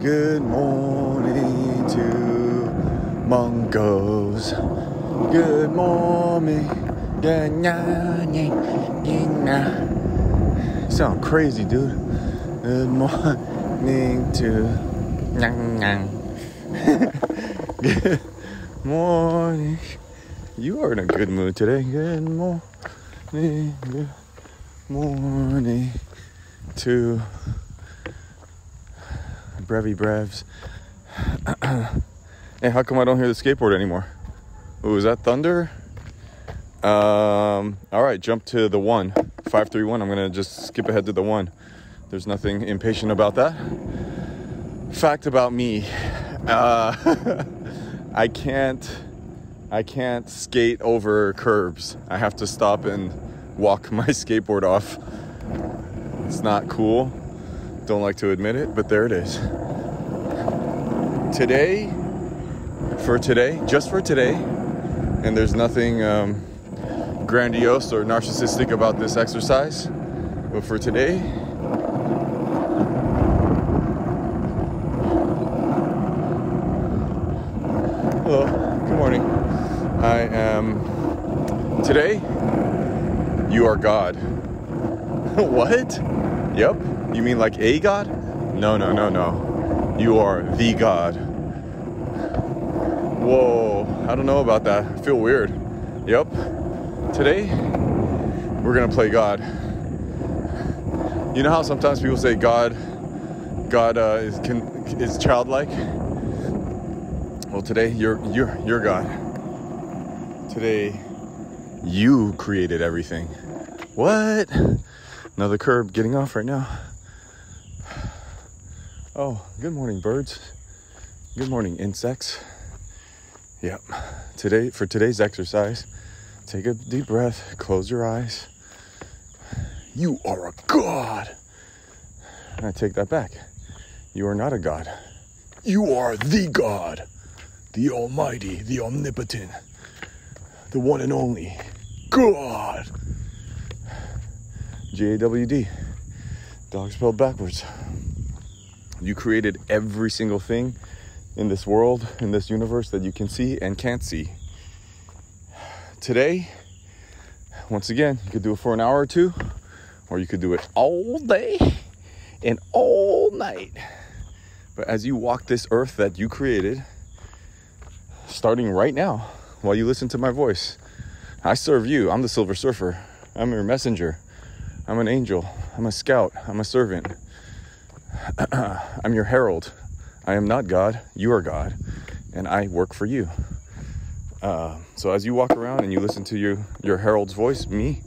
Good morning to Mongols. Good morning. Sound crazy, dude. Good morning to Good morning. You are in a good mood today. Good morning. Good morning to Brevy Brevs. hey, how come I don't hear the skateboard anymore? Ooh, is that thunder? Um, all right, jump to the one. 531. I'm going to just skip ahead to the one. There's nothing impatient about that. Fact about me. Uh, I can't I can't skate over curbs. I have to stop and walk my skateboard off. It's not cool. Don't like to admit it, but there it is. Today, for today, just for today, and there's nothing um, grandiose or narcissistic about this exercise, but for today, hello, good morning. I am today. You are God. what? Yep. You mean like a God? No, no, no, no. You are the God. Whoa, I don't know about that. I feel weird. Yep. Today, we're gonna play God. You know how sometimes people say God, God uh, is can, is childlike. Well, today you're you're you're God. Today, you created everything. What? Another curb getting off right now. Oh, good morning, birds. Good morning, insects. Yep. Today, for today's exercise, take a deep breath, close your eyes. You are a god. And I take that back. You are not a god. You are the God, the Almighty, the Omnipotent, the one and only God. J A W D. Dog spelled backwards. You created every single thing in this world, in this universe that you can see and can't see. Today, once again, you could do it for an hour or two, or you could do it all day and all night. But as you walk this earth that you created, starting right now, while you listen to my voice, I serve you. I'm the Silver Surfer. I'm your messenger. I'm an angel. I'm a scout. I'm a servant. I'm your herald. I am not God. You are God. And I work for you. Uh, so as you walk around and you listen to your, your herald's voice, me,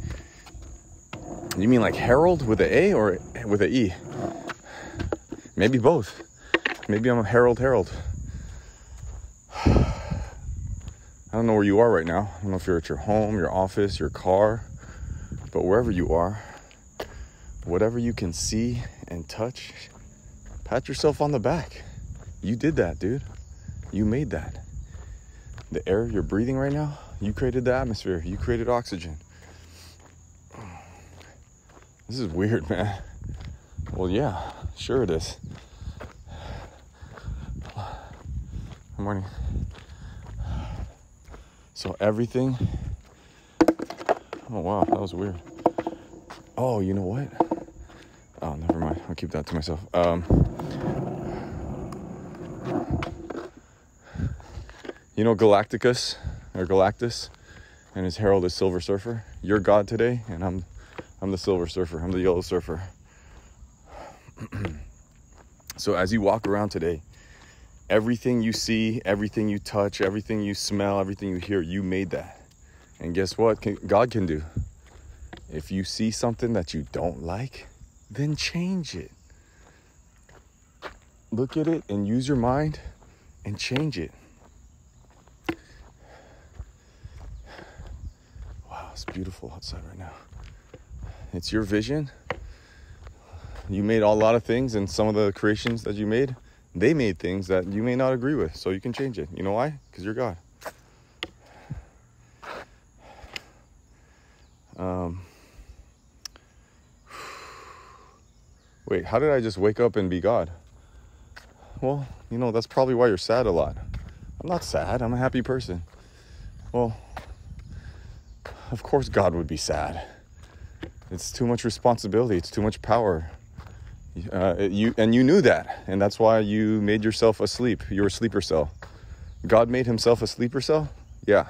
you mean like herald with a A or with a E? Maybe both. Maybe I'm a herald herald. I don't know where you are right now. I don't know if you're at your home, your office, your car, but wherever you are, whatever you can see and touch, pat yourself on the back. You did that, dude. You made that. The air you're breathing right now, you created the atmosphere, you created oxygen. This is weird, man. Well, yeah, sure it is. Good morning. So everything. Oh wow, that was weird. Oh, you know what? Oh, never mind. I'll keep that to myself. Um, you know Galacticus or Galactus, and his herald is Silver Surfer. You're God today, and I'm, I'm the Silver Surfer. I'm the Yellow Surfer. so as you walk around today, everything you see, everything you touch, everything you smell, everything you hear, you made that. And guess what? God can do. If you see something that you don't like, then change it. Look at it and use your mind and change it. Wow, it's beautiful outside right now. It's your vision. You made a lot of things, and some of the creations that you made, they made things that you may not agree with. So you can change it. You know why? Because you're God. Um, wait, how did I just wake up and be God? well, you know, that's probably why you're sad a lot. I'm not sad. I'm a happy person. Well, of course God would be sad. It's too much responsibility. It's too much power. Uh, you and you knew that, and that's why you made yourself asleep. You're a sleeper cell. God made Himself a sleeper cell. Yeah,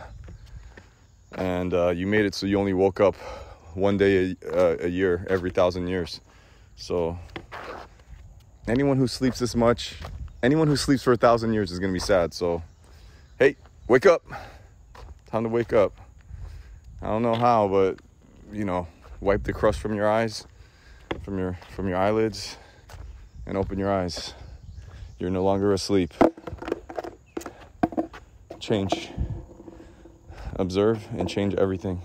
and uh, you made it so you only woke up one day a, uh, a year every thousand years. So anyone who sleeps this much, anyone who sleeps for a thousand years is gonna be sad. So hey, wake up! Time to wake up. I don't know how, but you know, wipe the crust from your eyes from your from your eyelids and open your eyes. You're no longer asleep. Change. Observe and change everything.